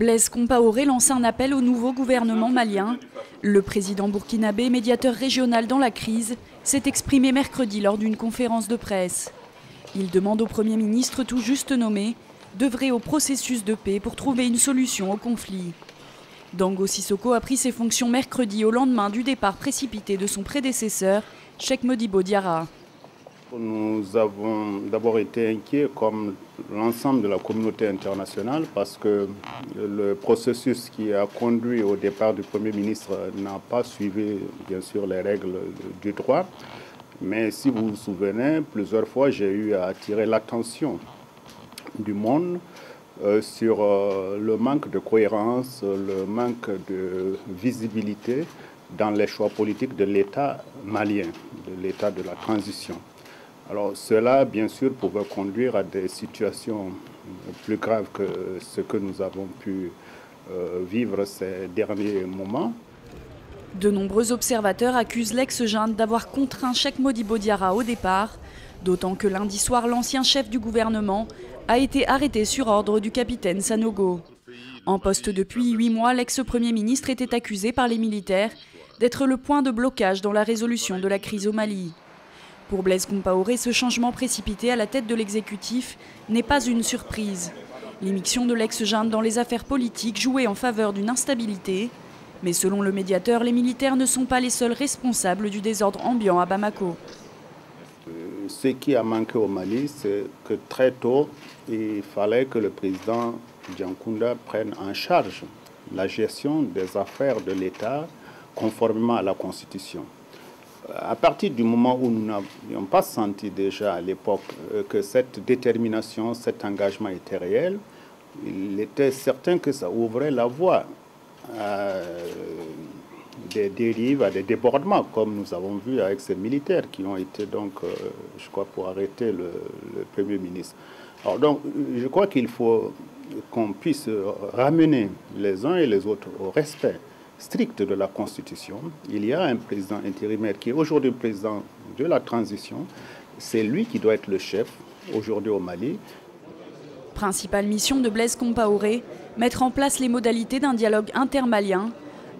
Blaise Compaoré lance un appel au nouveau gouvernement malien. Le président burkinabé, médiateur régional dans la crise, s'est exprimé mercredi lors d'une conférence de presse. Il demande au Premier ministre tout juste nommé d'œuvrer au processus de paix pour trouver une solution au conflit. Dango Sissoko a pris ses fonctions mercredi au lendemain du départ précipité de son prédécesseur, Cheikh Modibo Diarra. Nous avons d'abord été inquiets comme l'ensemble de la communauté internationale parce que le processus qui a conduit au départ du Premier ministre n'a pas suivi bien sûr les règles du droit. Mais si vous vous souvenez, plusieurs fois j'ai eu à attirer l'attention du monde euh, sur euh, le manque de cohérence, le manque de visibilité dans les choix politiques de l'État malien, de l'État de la transition. Alors cela, bien sûr, pouvait conduire à des situations plus graves que ce que nous avons pu euh, vivre ces derniers moments. De nombreux observateurs accusent l'ex-junte d'avoir contraint Cheikh Modibo Diarra au départ, d'autant que lundi soir, l'ancien chef du gouvernement a été arrêté sur ordre du capitaine Sanogo. En poste depuis huit mois, l'ex-premier ministre était accusé par les militaires d'être le point de blocage dans la résolution de la crise au Mali. Pour Blaise Compaoré, ce changement précipité à la tête de l'exécutif n'est pas une surprise. L'émission de l'ex-junte dans les affaires politiques jouait en faveur d'une instabilité. Mais selon le médiateur, les militaires ne sont pas les seuls responsables du désordre ambiant à Bamako. Ce qui a manqué au Mali, c'est que très tôt, il fallait que le président Djankunda prenne en charge la gestion des affaires de l'État conformément à la Constitution à partir du moment où nous n'avions pas senti déjà à l'époque euh, que cette détermination, cet engagement était réel, il était certain que ça ouvrait la voie à des dérives, à des débordements, comme nous avons vu avec ces militaires qui ont été donc, euh, je crois, pour arrêter le, le Premier ministre. Alors donc, je crois qu'il faut qu'on puisse ramener les uns et les autres au respect stricte de la Constitution. Il y a un président intérimaire qui est aujourd'hui président de la transition. C'est lui qui doit être le chef aujourd'hui au Mali. Principale mission de Blaise Compaoré, mettre en place les modalités d'un dialogue intermalien.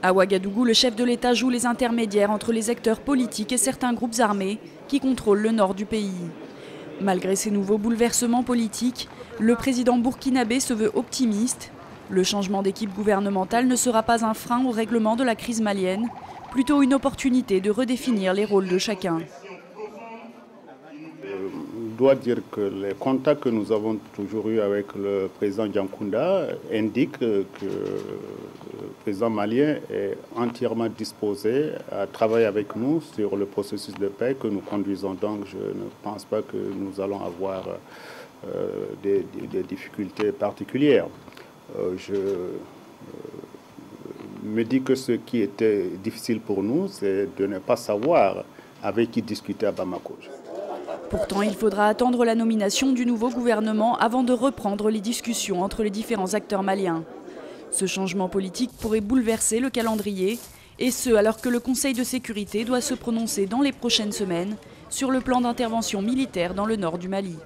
À Ouagadougou, le chef de l'État joue les intermédiaires entre les acteurs politiques et certains groupes armés qui contrôlent le nord du pays. Malgré ces nouveaux bouleversements politiques, le président burkinabé se veut optimiste le changement d'équipe gouvernementale ne sera pas un frein au règlement de la crise malienne, plutôt une opportunité de redéfinir les rôles de chacun. Je dois dire que les contacts que nous avons toujours eus avec le président Djankunda indiquent que le président malien est entièrement disposé à travailler avec nous sur le processus de paix que nous conduisons. Donc je ne pense pas que nous allons avoir euh, des difficultés particulières. Euh, je euh, me dis que ce qui était difficile pour nous, c'est de ne pas savoir avec qui discuter à Bamako. Pourtant, il faudra attendre la nomination du nouveau gouvernement avant de reprendre les discussions entre les différents acteurs maliens. Ce changement politique pourrait bouleverser le calendrier, et ce alors que le Conseil de sécurité doit se prononcer dans les prochaines semaines sur le plan d'intervention militaire dans le nord du Mali.